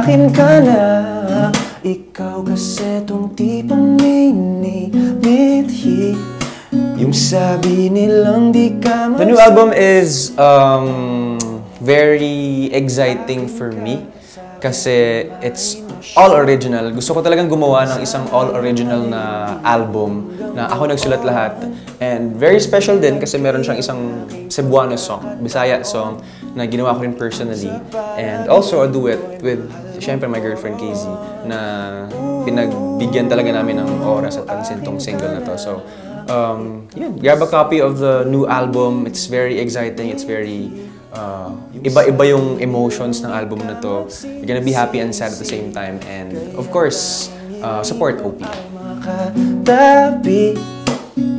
akin ka na. Ikaw kasi tong tipong minimithi Yung sabi nilang di ka The new album is um, very exciting for me kasi it's all original. Gusto ko talagang gumawa ng isang all original na album na ako nagsulat lahat. And very special din kasi meron siyang isang Cebuano song, Bisaya song na ginawa ko rin personally. And also a duet with, syempre, my girlfriend Casey na pinagbigyan talaga namin ng oras at pansin tong single na to. So, um, yun, grab a copy of the new album. It's very exciting. It's very uh, iba-iba yung emotions ng album na to. You're gonna be happy and sad at the same time. And of course, uh, support OP. makatabi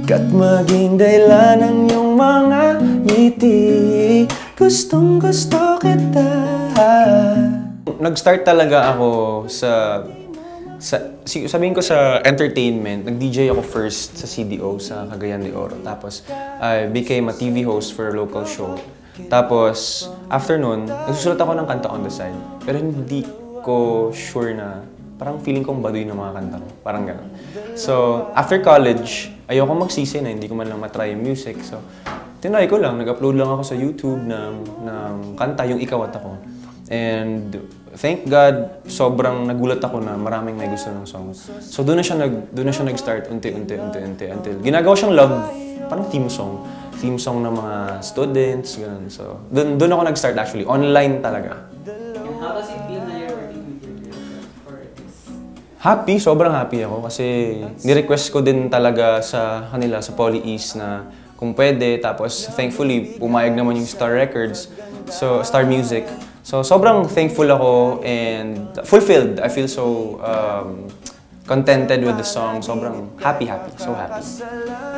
Kat maging dahilan ng iyong mga ngiti Gustong gusto kita Nag-start talaga ako sa sa sabihin ko sa entertainment, nag-DJ ako first sa CDO sa Cagayan de Oro. Tapos I became a TV host for a local show. Tapos after nun, nagsusulat ako ng kanta on the side. Pero hindi ko sure na parang feeling kong baduy ng mga kanta ko. Parang gano'n. So, after college, ayoko magsisi na hindi ko man lang matry yung music. So, tinry ko lang. Nag-upload lang ako sa YouTube ng, ng kanta, yung Ikaw at Ako. And thank God, sobrang nagulat ako na maraming may gusto ng song. So doon na siya nag doon na siya nag-start unti-unti unti-unti until ginagawa siyang love, parang theme song. Theme song ng mga students, ganun. So doon doon ako nag-start actually, online talaga. And how does it feel na you're working with your girlfriend for this? Happy, sobrang happy ako kasi ni-request ko din talaga sa kanila sa Poly East na kung pwede tapos thankfully pumayag naman yung Star Records. So Star Music. So sobrang thankful ako and fulfilled. I feel so um, contented with the song. Sobrang happy, happy, so happy.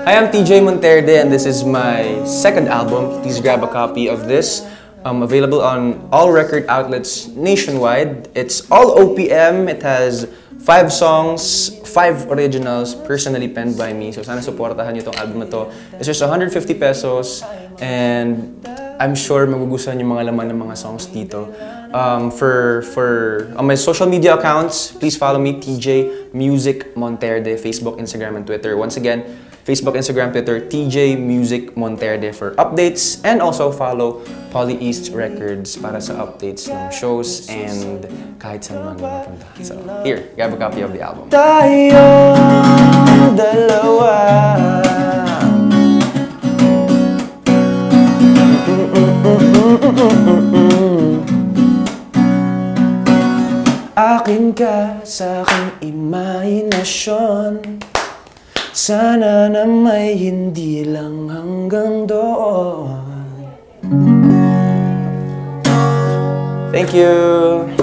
Hi, I'm TJ Monterde and this is my second album. Please grab a copy of this. Um, available on all record outlets nationwide. It's all OPM. It has five songs, five originals, personally penned by me. So sana supportahan niyo tong album na to. It's just 150 pesos and I'm sure magugustuhan yung mga laman ng mga songs dito. Um, for for on my social media accounts, please follow me TJ Music Monterde, Facebook, Instagram, and Twitter. Once again, Facebook, Instagram, Twitter, TJ Music Monterde for updates and also follow Poly East Records para sa updates ng shows and kahit saan man mapunta. So, here, grab a copy of the album. Tayong Akin ka sa aking imahinasyon. Sana na may hindi lang hanggang doon. Thank you!